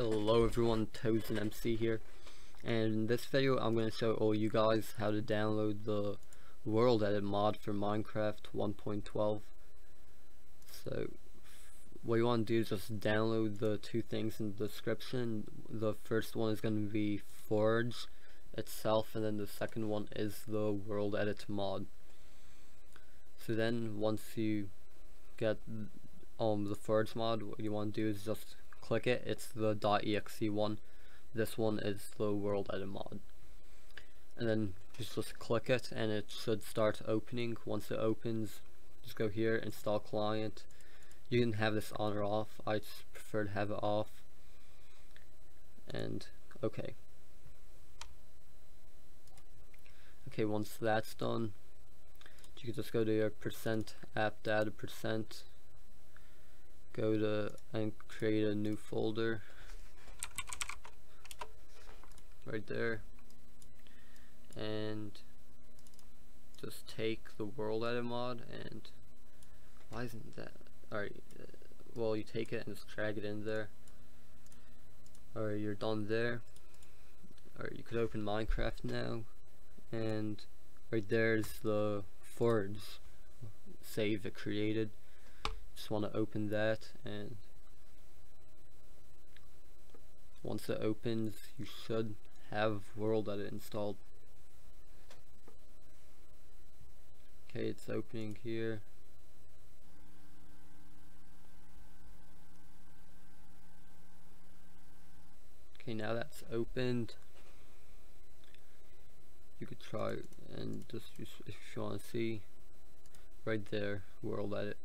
Hello everyone, TozinMC here. And in this video I'm going to show all you guys how to download the World Edit mod for Minecraft 1.12. So what you want to do is just download the two things in the description. The first one is going to be Forge itself and then the second one is the World Edit mod. So then once you get um the Forge mod, what you want to do is just click it, it's the .exe one. This one is the World Edit mod. And then just, just click it and it should start opening. Once it opens, just go here, install client. You can have this on or off. I just prefer to have it off. And okay. Okay, once that's done, you can just go to your percent app data percent go to and create a new folder. Right there. And just take the world edit mod and why isn't that alright uh, well you take it and just drag it in there. Or you're done there. Or you could open Minecraft now. And right there is the forge save it created just want to open that and once it opens you should have world edit installed. Okay it's opening here. Okay now that's opened. You could try and just if you want to see right there world edit